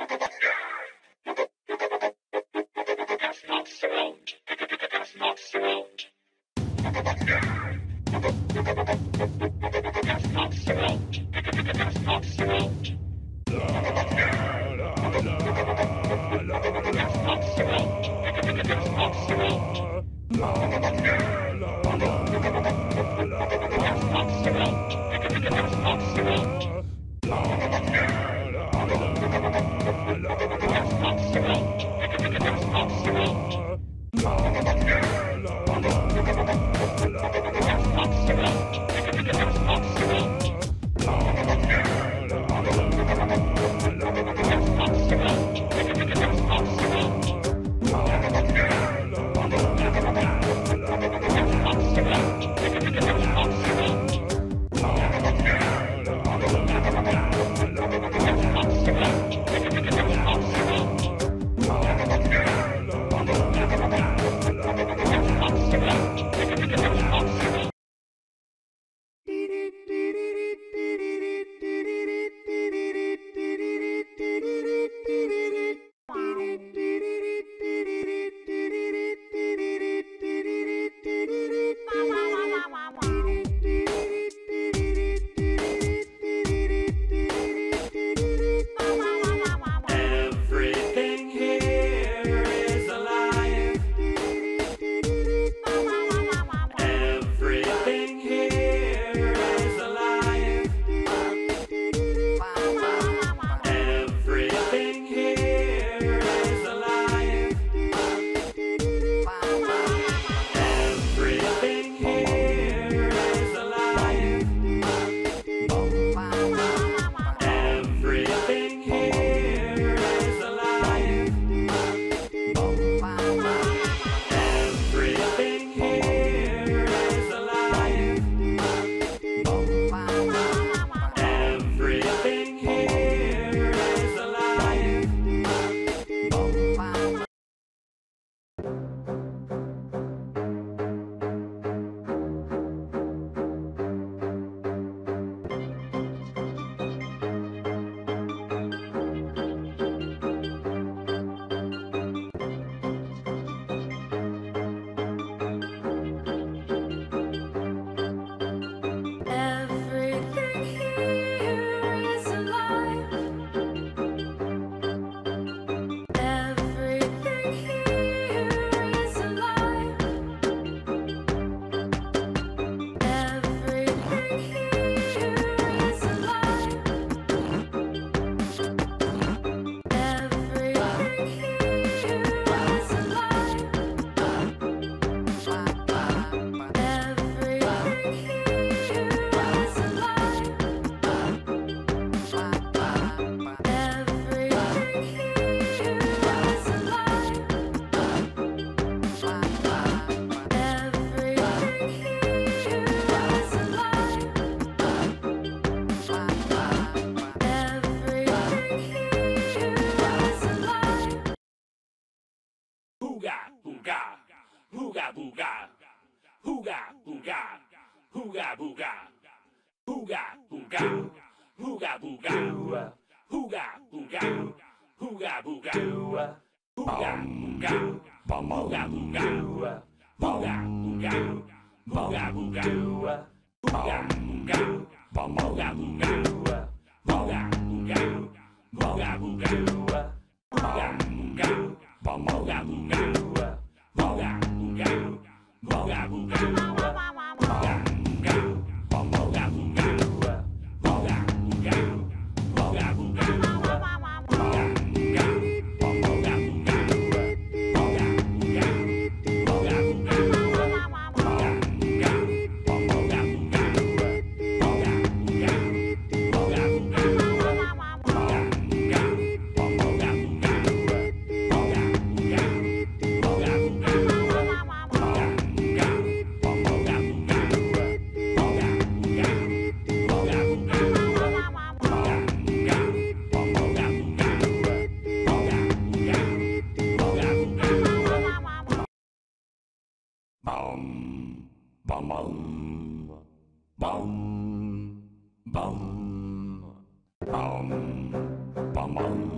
That's not strange. That's not strange. Booga, hooga booga, hooga booga, hooga booga, hooga booga, hooga booga, hooga booga, hooga booga, hooga booga, hooga booga, hooga booga, hooga booga, hooga booga, hooga booga, hooga booga, Boom, boom, boom. Mom.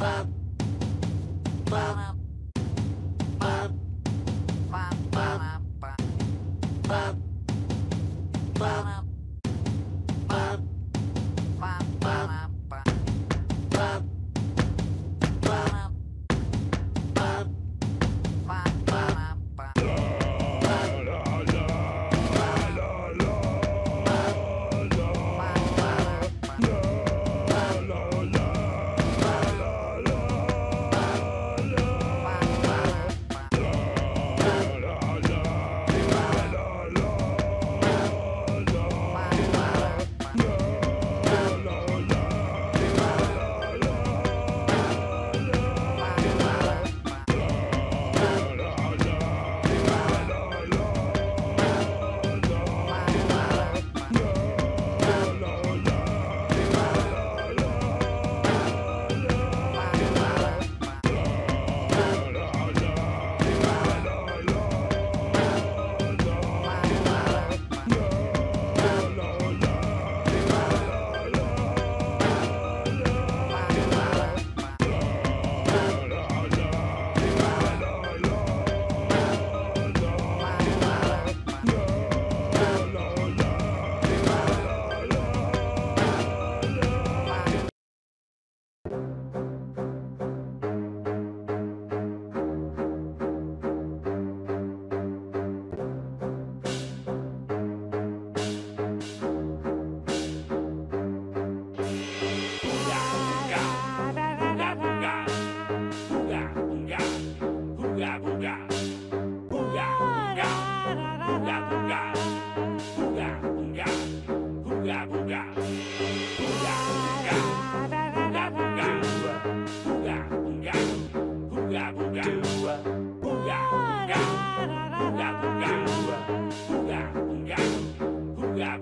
Bye.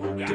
Booga,